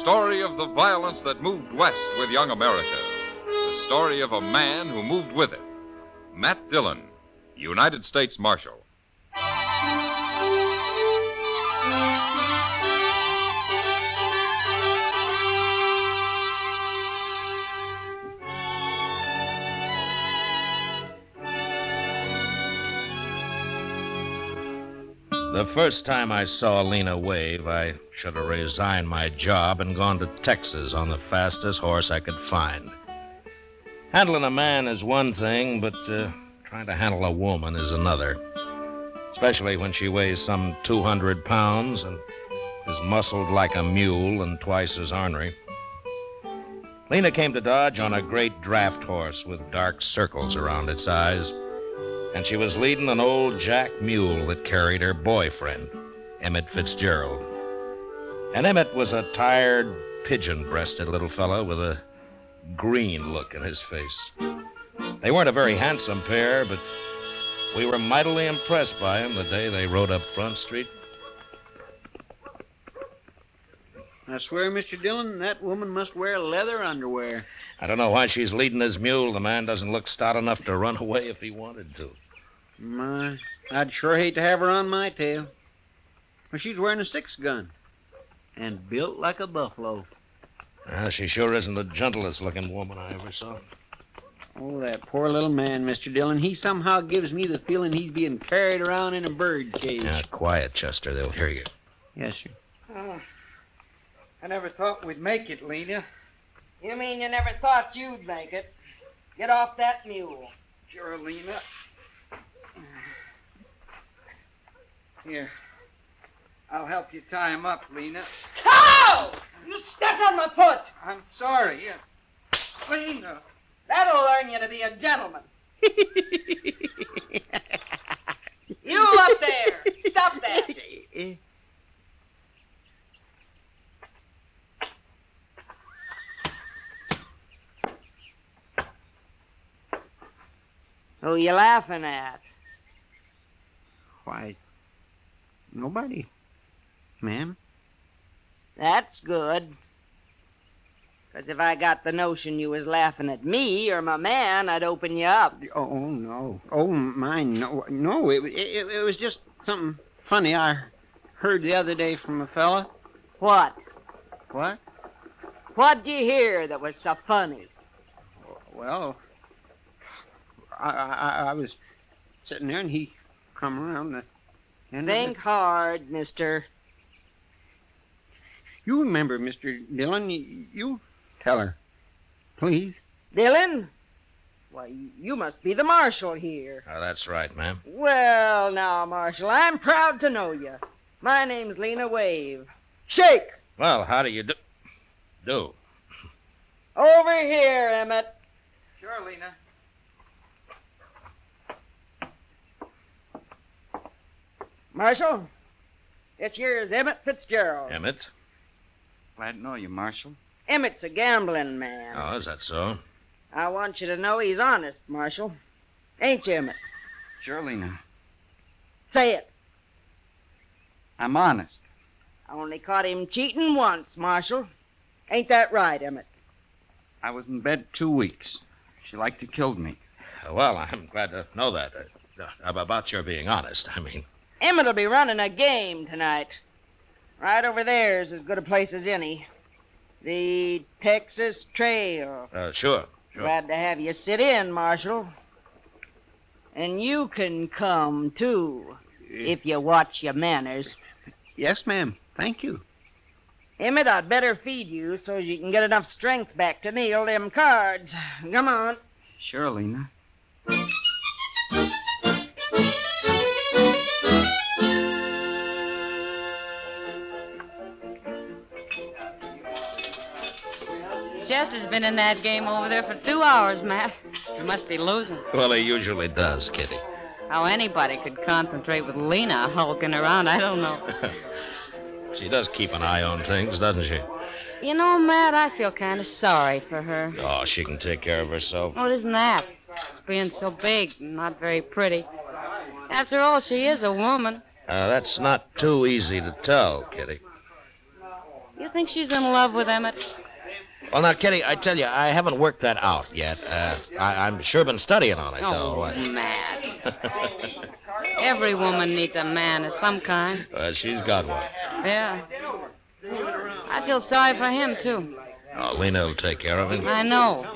Story of the violence that moved west with young America. The story of a man who moved with it. Matt Dillon, United States Marshal. The first time I saw Lena wave, I should have resigned my job and gone to Texas on the fastest horse I could find. Handling a man is one thing, but uh, trying to handle a woman is another. Especially when she weighs some 200 pounds and is muscled like a mule and twice as ornery. Lena came to Dodge on a great draft horse with dark circles around its eyes and she was leading an old jack mule that carried her boyfriend, Emmett Fitzgerald. And Emmett was a tired, pigeon breasted little fellow with a green look in his face. They weren't a very handsome pair, but we were mightily impressed by them the day they rode up Front Street. I swear, Mr. Dillon, that woman must wear leather underwear. I don't know why she's leading his mule. The man doesn't look stout enough to run away if he wanted to. My, I'd sure hate to have her on my tail. Well, she's wearing a six gun and built like a buffalo. Well, she sure isn't the gentlest looking woman I ever saw. Oh, that poor little man, Mr. Dillon. He somehow gives me the feeling he's being carried around in a bird cage. Now, quiet, Chester. They'll hear you. Yes, sir. Oh, I never thought we'd make it, Lena. You mean you never thought you'd make it? Get off that mule. Sure, Lena. Here. I'll help you tie him up, Lena. Ow! You stepped on my foot. I'm sorry. Yeah. Lena. That'll learn you to be a gentleman. you up there! Stop that! Who you laughing at? Why, nobody, ma'am. That's good. 'Cause if I got the notion you was laughing at me or my man, I'd open you up. Oh, oh, no. Oh, mine, no. No, it, it, it was just something funny I heard the other day from a fella. What? What? What'd you hear that was so funny? Well, I, I, I was sitting there and he come around the Think the- hard, mister. You remember, Mr. Dillon, you, you tell her, please. Dillon? Why, you must be the marshal here. Oh, that's right, ma'am. Well, now, Marshal, I'm proud to know you. My name's Lena Wave. Shake! Well, how do you do? Do. Over here, Emmett. Sure, Lena. Marshal, this here's Emmett Fitzgerald. Emmett? Glad to know you, Marshal. Emmett's a gambling man. Oh, is that so? I want you to know he's honest, Marshal. Ain't you, Emmett? Surely not. Say it. I'm honest. I only caught him cheating once, Marshal. Ain't that right, Emmett? I was in bed two weeks. She liked to kill me. Well, I'm glad to know that. Uh, about your being honest, I mean. Emmett'll be running a game tonight. Right over there's as good a place as any. The Texas Trail. Uh, sure, sure. Glad to have you sit in, Marshal. And you can come, too, if you watch your manners. Yes, ma'am. Thank you. Emmett, I'd better feed you so you can get enough strength back to kneel them cards. Come on. Sure, Lena. Been in that game over there for two hours, Matt. He must be losing. Well, he usually does, Kitty. How anybody could concentrate with Lena hulking around, I don't know. She does keep an eye on things, doesn't she? You know, Matt, I feel kind of sorry for her. Oh, she can take care of herself. Oh, it isn't that. She's being so big and not very pretty. After all, she is a woman. Uh, that's not too easy to tell, Kitty. You think she's in love with Emmett? Well, now, Kitty, I tell you, I haven't worked that out yet. Uh, I, I'm sure been studying on it, Oh, though. I- Matt. Every woman needs a man of some kind. Uh, she's got one. Yeah. I feel sorry for him, too. Oh, Lena will take care of him. I know.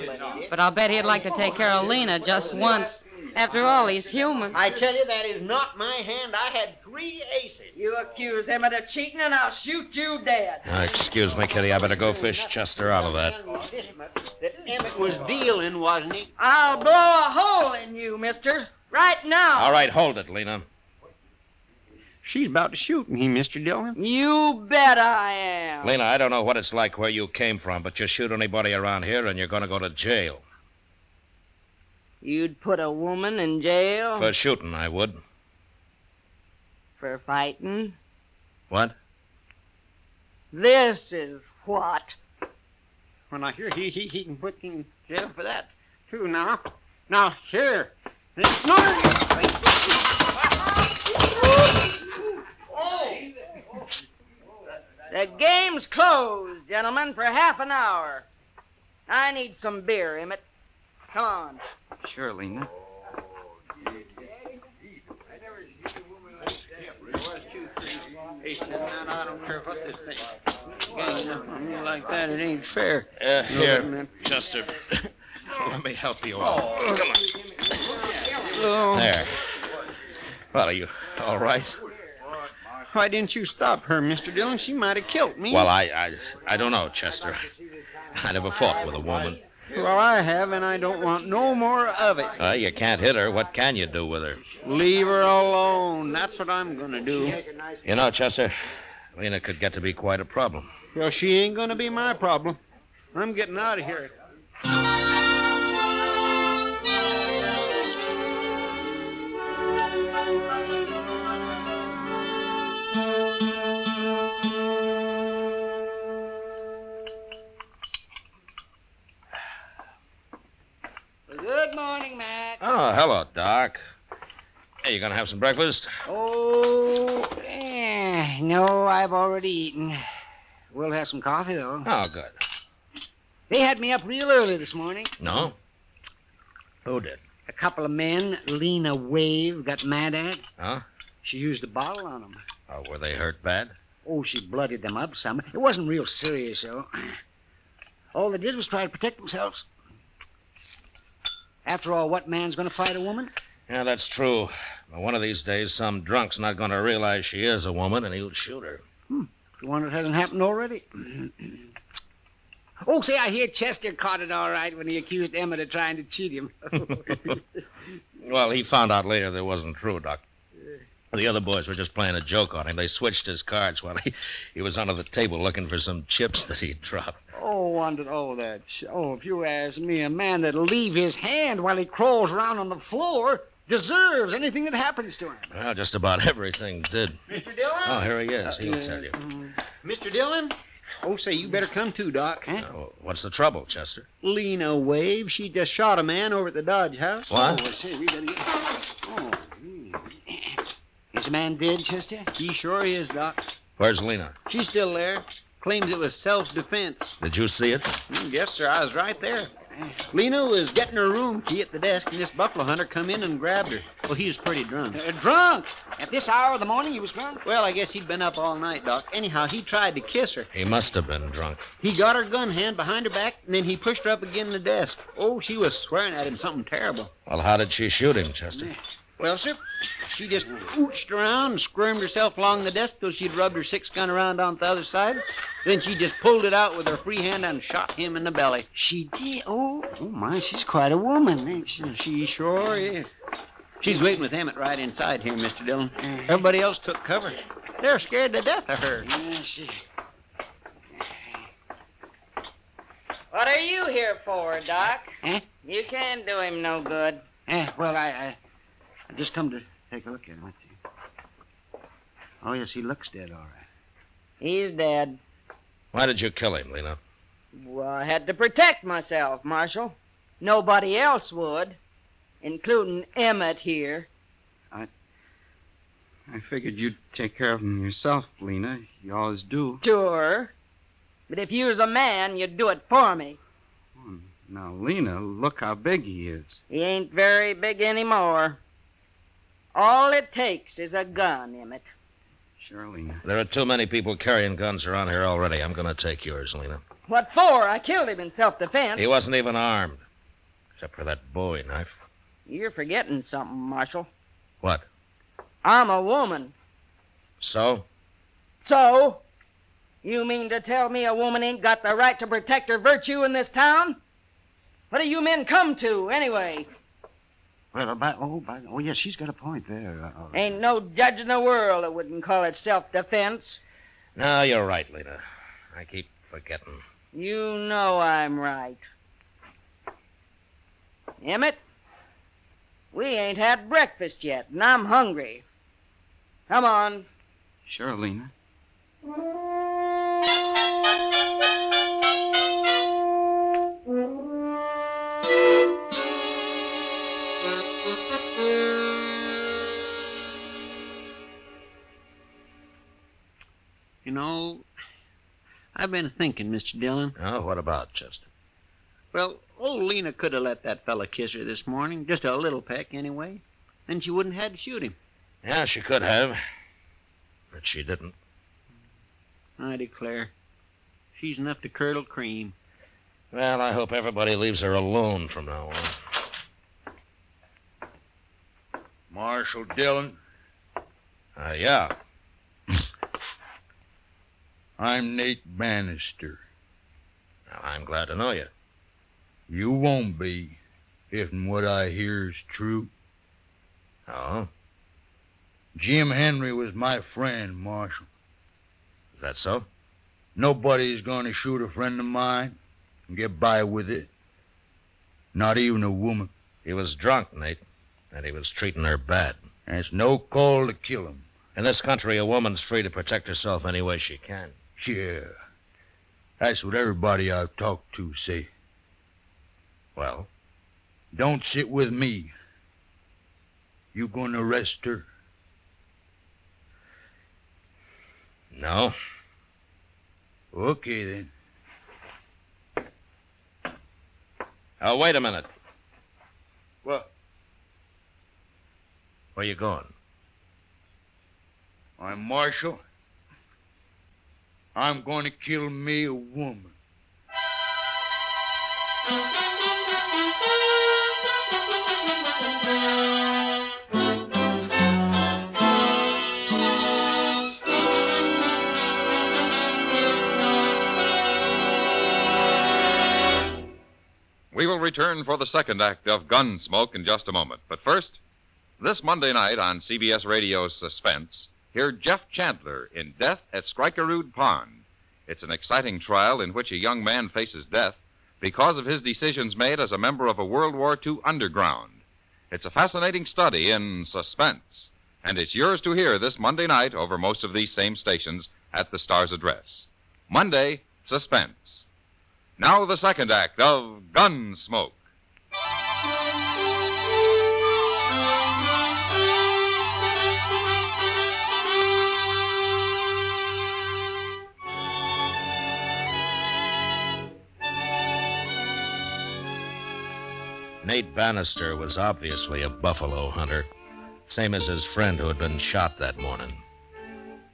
But I'll bet he'd like to take care of Lena just once. After all, he's human. I tell you, that is not my hand. I had three aces. You accuse Emmett of cheating, and I'll shoot you dead. Uh, excuse me, Kitty. I better go fish Chester out of that. That Emmett was dealing, wasn't he? I'll blow a hole in you, mister. Right now. All right, hold it, Lena. She's about to shoot me, Mr. Dillon. You bet I am. Lena, I don't know what it's like where you came from, but you shoot anybody around here and you're going to go to jail. You'd put a woman in jail For shooting, I would. for fighting? What? This is what? When I hear he, he, he can put in jail for that, too, now. Now, here. The game's closed, gentlemen, for half an hour. I need some beer, Emmett. Come on. Sure, Lena. He said, man, I don't care what this thing gang up on me like that. It ain't fair. Uh, here. Chester. Let me help you out. Oh, There. Well, are you all right? why didn't you stop her, Mr. Dillon? She might have killed me. Well, I, I, I don't know, Chester. I never fought with a woman. Well, I have, and I don't want no more of it. Uh, you can't hit her. What can you do with her? Leave her alone. That's what I'm going to do. You know, Chester, Lena could get to be quite a problem. Well, she ain't going to be my problem. I'm getting out of here. Hey, you gonna have some breakfast? Oh, eh, no, I've already eaten. We'll have some coffee, though. Oh, good. They had me up real early this morning. No? Who did? A couple of men Lena Wave got mad at. Huh? She used a bottle on them. Oh, were they hurt bad? Oh, she blooded them up some. It wasn't real serious, though. All they did was try to protect themselves. After all, what man's going to fight a woman? Yeah, that's true. But one of these days, some drunk's not gonna realize she is a woman, and he'll shoot her. The one that hasn't happened already. oh, say, I hear Chester caught it all right when he accused Emmett of trying to cheat him. Well, he found out later that wasn't true, Doc. The other boys were just playing a joke on him. They switched his cards while he, he was under the table looking for some chips that he'd dropped. oh, wondered, oh, that. Oh, if you ask me, a man that'll leave his hand while he crawls around on the floor deserves anything that happens to him. Well, just about everything did. Mr. Dillon? Oh, here he is. He'll tell you. Mr. Dillon? Oh, say, you better come too, Doc. Huh? Oh, what's the trouble, Chester? Lena Wave, she just shot a man over at the Dodge House. What? Oh, say, we better get... Oh, hmm. Is the man dead, Chester? He sure is, Doc. Where's Lena? She's still there. Claims it was self-defense. Did you see it? Mm, yes, sir, I was right there. Lena was getting her room key at the desk, and this buffalo hunter come in and grabbed her. Well, he was pretty drunk. Uh, drunk? At this hour of the morning, he was drunk? Well, I guess he'd been up all night, Doc. Anyhow, he tried to kiss her. He must have been drunk. He got her gun hand behind her back, and then he pushed her up against the desk. Oh, she was swearing at him something terrible. Well, how did she shoot him, Chester? Well, sir, she just ooched around and squirmed herself along the desk till she'd rubbed her six gun around on the other side. Then she just pulled it out with her free hand and shot him in the belly. She did? Oh, oh my, she's quite a woman, ain't she? She sure is. She's waiting with Emmett right inside here, Mr. Dillon. Everybody else took cover. They're scared to death of her. Yeah, she... What are you here for, Doc? Eh? You can't do him no good. Eh, well, I, I, I just come to take a look at him. Let's see. Oh, yes, he looks dead, all right. He's dead. Why did you kill him, Lena? Well, I had to protect myself, Marshal. Nobody else would, including Emmett here. I figured you'd take care of him yourself, Lena. You always do. Sure. But if you was a man, you'd do it for me. Hmm. Now, Lena, look how big he is. He ain't very big anymore. All it takes is a gun, Emmett. Sure, Lena. There are too many people carrying guns around here already. I'm going to take yours, Lena. What for? I killed him in self-defense. He wasn't even armed, except for that bowie knife. You're forgetting something, Marshal. What? I'm a woman. So? So? You mean to tell me a woman ain't got the right to protect her virtue in this town? What do you men come to, anyway? Well, by, oh, by, oh, yes, she's got a point there. Uh, uh, Ain't no judge in the world that wouldn't call it self-defense. No, you're right, Lena. I keep forgetting. You know I'm right. Emmett, we ain't had breakfast yet, and I'm hungry. Come on. Sure, Lena. I've been thinking, Mr. Dillon. Oh, what about, Chester? Well, old Lena could have let that fella kiss her this morning, just a little peck anyway. Then she wouldn't have had to shoot him. Yeah, she could have. But she didn't. I declare, she's enough to curdle cream. Well, I hope everybody leaves her alone from now on. Marshal Dillon, Uh, yeah. I'm Nate Bannister. Well, I'm glad to know you. You won't be if what I hear is true. Oh, Jim Henry was my friend, Marshal. is that so? Nobody's going to shoot a friend of mine and get by with it. Not even a woman. He was drunk, Nate, and he was treating her bad. And it's no call to kill him. In this country, a woman's free to protect herself any way she can. Yeah. That's what everybody I've talked to say. Well, Don't sit with me. You going to arrest her? no. Okay, then. Oh, wait a minute. What? Where you going? I'm Marshal. I'm going to kill me a woman. We will return for the second act of Gunsmoke in just a moment. But first, this Monday night on CBS Radio's Suspense, hear Jeff Chandler in Death at Skrikerud Pond. It's an exciting trial in which a young man faces death because of his decisions made as a member of a World War II underground. It's a fascinating study in suspense, and it's yours to hear this Monday night over most of these same stations at the Star's address. Monday, Suspense. Now the second act of Gunsmoke. Nate Bannister was obviously a buffalo hunter, same as his friend who had been shot that morning.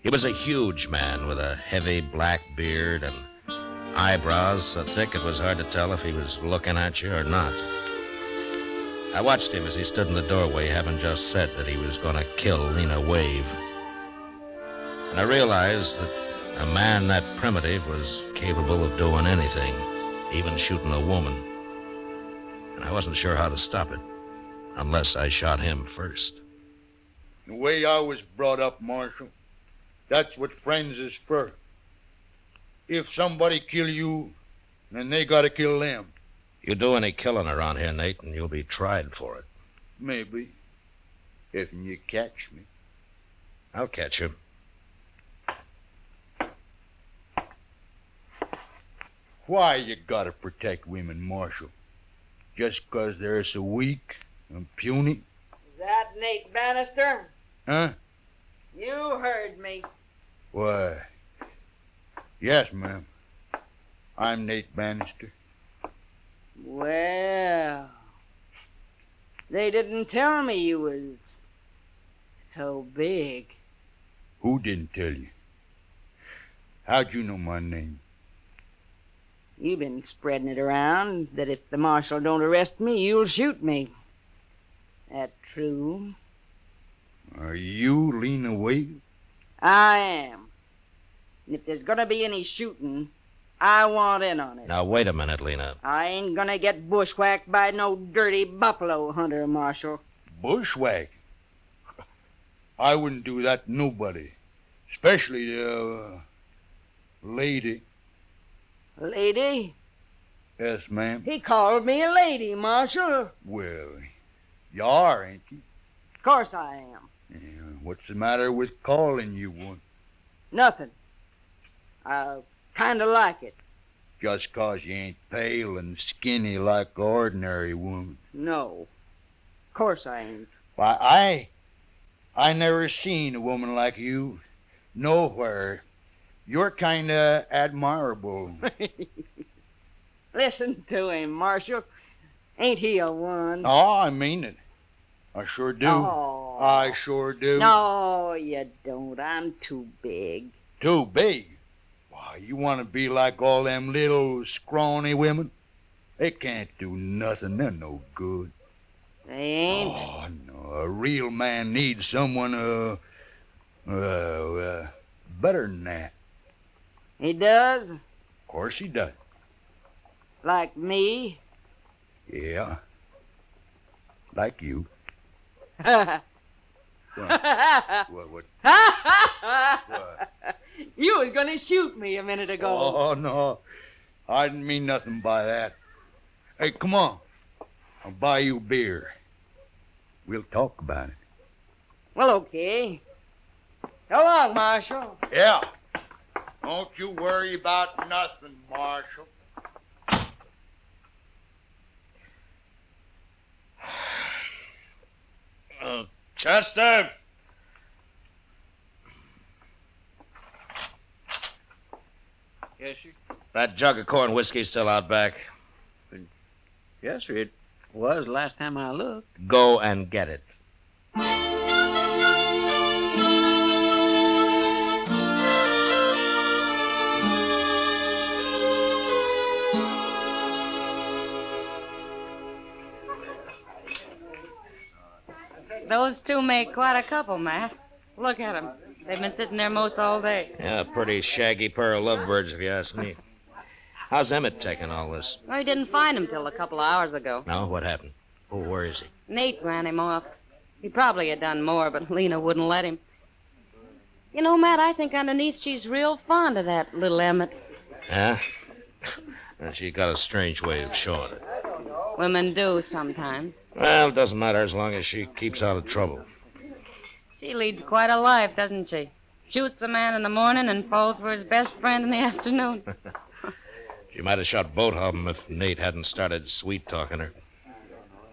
He was a huge man with a heavy black beard and eyebrows so thick it was hard to tell if he was looking at you or not. I watched him as he stood in the doorway, having just said that he was going to kill Lena Wave. And I realized that a man that primitive was capable of doing anything, even shooting a woman. And I wasn't sure how to stop it, unless I shot him first. The way I was brought up, Marshal, that's what friends is for. If somebody kill you, then they gotta kill them. You do any killing around here, Nate, and you'll be tried for it. Maybe. If you catch me. I'll catch you. Why you gotta protect women, Marshal? Just 'cause they're so weak and puny? Is that Nate Bannister? Huh? You heard me. Why? Yes, ma'am. I'm Nate Bannister. Well, they didn't tell me you was so big. Who didn't tell you? How'd you know my name? You've been spreading it around that if the marshal don't arrest me, you'll shoot me. That true? Are you Lena Wade? I am. And if there's gonna be any shooting, I want in on it. Now, wait a minute, Lena. I ain't gonna get bushwhacked by no dirty buffalo hunter, Marshal. Bushwhack? I wouldn't do that to nobody. Especially the uh, lady. Lady? Yes, ma'am. He called me a lady, Marshal. Well, you are, ain't you? Of course I am. Yeah, what's the matter with calling you one? Nothing. I kinda like it. Just 'cause you ain't pale and skinny like a ordinary woman. No. Of course I ain't. Why, I, I never seen a woman like you nowhere. You're kind of admirable. Listen to him, Marshal. Ain't he a one? oh, I mean it. I sure do. Oh. I sure do. No, you don't. I'm too big. Too big. Why, you want to be like all them little scrawny women? They can't do nothing. They're no good. They ain't. Oh, no. A real man needs someone, uh, uh, uh, better than that. He does? Of course he does. Like me? Yeah. Like you. you What, what, what? You was gonna shoot me a minute ago. Oh, no. I didn't mean nothing by that. Hey, come on. I'll buy you beer. We'll talk about it. Well, okay. So long, Marshal. Yeah. Don't you worry about nothing, Marshal. Uh, Chester! Yes, sir. That jug of corn whiskey's still out back. Yes, sir. It was last time I looked. Go and get it. Those two make quite a couple, Matt. Look at them. They've been sitting there most all day. Yeah, a pretty shaggy pair of lovebirds, if you ask me. How's Emmett taking all this? Well, he didn't find him till a couple of hours ago. No, what happened? Oh, where is he? Nate ran him off. He probably had done more, but Lena wouldn't let him. You know, Matt, I think underneath she's real fond of that little Emmett. Yeah? And she got a strange way of showing it. Women do sometimes. Well, it doesn't matter as long as she keeps out of trouble. She leads quite a life, doesn't she? Shoots a man in the morning and falls for his best friend in the afternoon. She might have shot both of them if Nate hadn't started sweet talking her.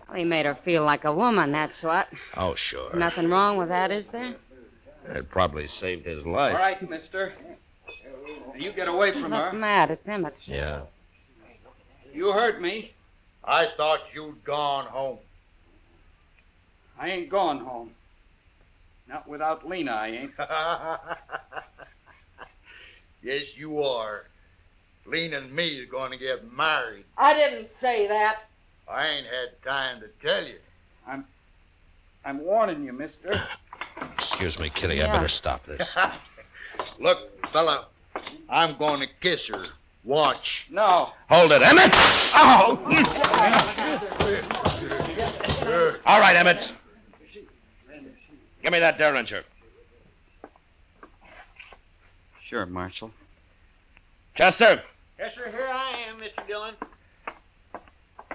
Well, he made her feel like a woman, that's what. Oh, sure. Nothing wrong with that, is there? It probably saved his life. right, mister. You get away from Look, her. Matt, it's Emmett. Yeah. You heard me. I thought you'd gone home. I ain't going home. Not without Lena, I ain't. yes, you are. Lena and me is going to get married. I didn't say that. I ain't had time to tell you. I'm I'm warning you, mister. Excuse me, Kitty. I better stop this. Look, fella, I'm going to kiss her. Watch. No. Hold it, Emmett! Oh! All right, Emmett. Give me that derringer. Sure, Marshal. Chester, Yes, sir. Here I am, Mr. Dillon.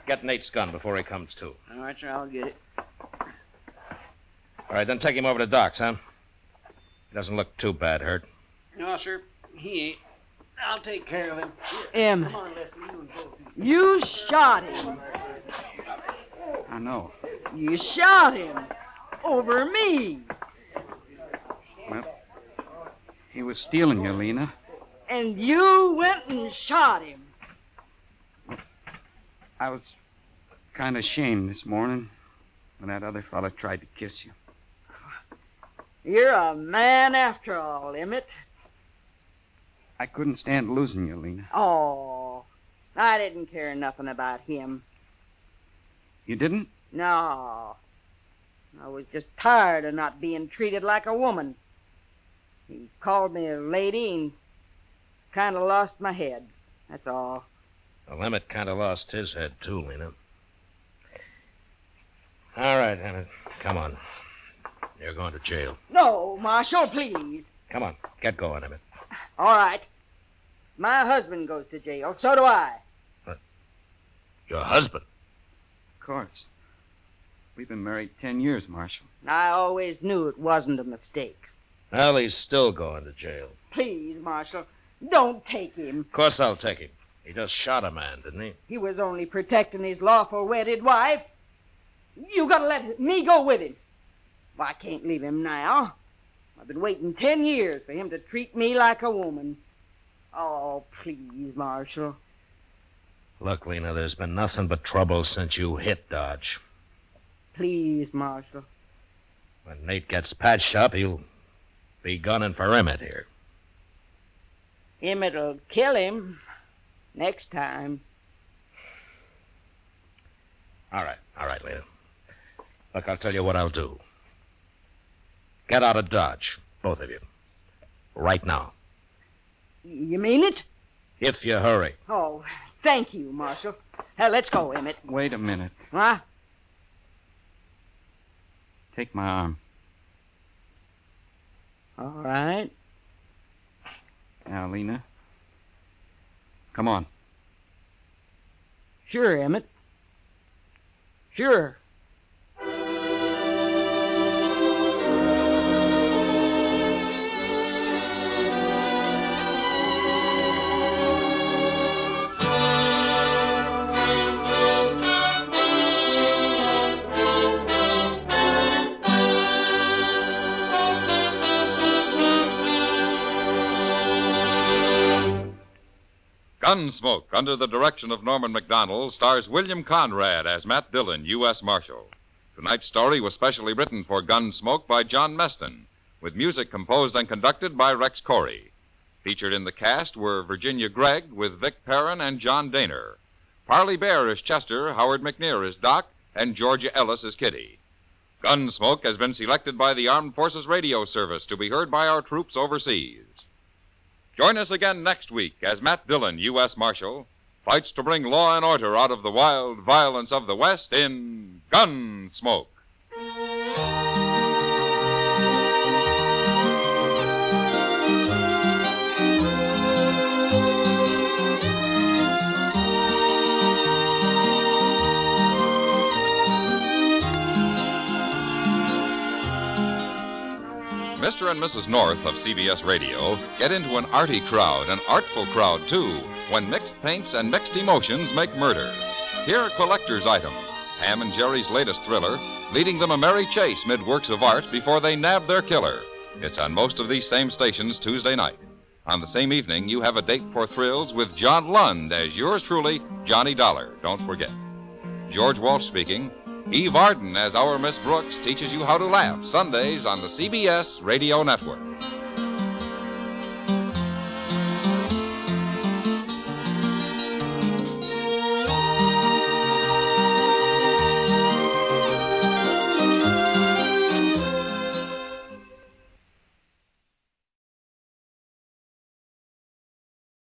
Get Nate's gun before he comes to. All right, sir. I'll get it. All right, then take him over to Doc's, huh? He doesn't look too bad hurt. No, sir. He ain't. I'll take care of him. Em, Come on, Leslie. You and both. you shot him. I know. You shot him. Over me. Well, He was stealing you, Lena. And you went and shot him. I was kind of ashamed this morning when that other fellow tried to kiss you. You're a man after all, Emmett. I couldn't stand losing you, Lena. Oh, I didn't care nothing about him. You didn't? No. I was just tired of not being treated like a woman. He called me a lady and kind of lost my head. That's all. Well, Emmett kind of lost his head, too, Lena. All right, Emmett. Come on. You're going to jail. No, Marshal, please. Come on. Get going, Emmett. All right. My husband goes to jail. So do I. Your husband? Of course. We've been married ten years, Marshal. I always knew it wasn't a mistake. Well, he's still going to jail. Please, Marshal, don't take him. Of course I'll take him. He just shot a man, didn't he? He was only protecting his lawful wedded wife. You gotta let me go with him. Well, I can't leave him now. I've been waiting ten years for him to treat me like a woman. Oh, please, Marshal. Look, Lena, there's been nothing but trouble since you hit Dodge. Please, Marshal. When Nate gets patched up, he'll be gunning for Emmett here. Emmett'll kill him next time. All right, all right, Lena. Look, I'll tell you what I'll do. Get out of Dodge, both of you. Right now. You mean it? If you hurry. Oh, thank you, Marshal. Uh, let's go, Emmett. Wait a minute. Huh? Take my arm. All right. Now, Lena. Come on. Sure, Emmett. Sure. Gunsmoke, under the direction of Norman Macdonnell, stars William Conrad as Matt Dillon, U.S. Marshal. Tonight's story was specially written for Gunsmoke by John Meston, with music composed and conducted by Rex Koury. Featured in the cast were Virginia Gregg with Vic Perrin and John Dehner. Parley Baer is Chester, Howard McNear is Doc, and Georgia Ellis is Kitty. Gunsmoke has been selected by the Armed Forces Radio Service to be heard by our troops overseas. Join us again next week as Matt Dillon, U.S. Marshal, fights to bring law and order out of the wild violence of the West in Gunsmoke. Mr. and Mrs. North of CBS Radio get into an arty crowd, an artful crowd, too, when mixed paints and mixed emotions make murder. Here a collector's item Pam and Jerry's latest thriller, leading them a merry chase mid works of art before they nab their killer. It's on most of these same stations Tuesday night. On the same evening, you have a date for thrills with John Lund as yours truly, Johnny Dollar. Don't forget. George Walsh speaking. Eve Arden as our Miss Brooks teaches you how to laugh Sundays on the CBS Radio Network.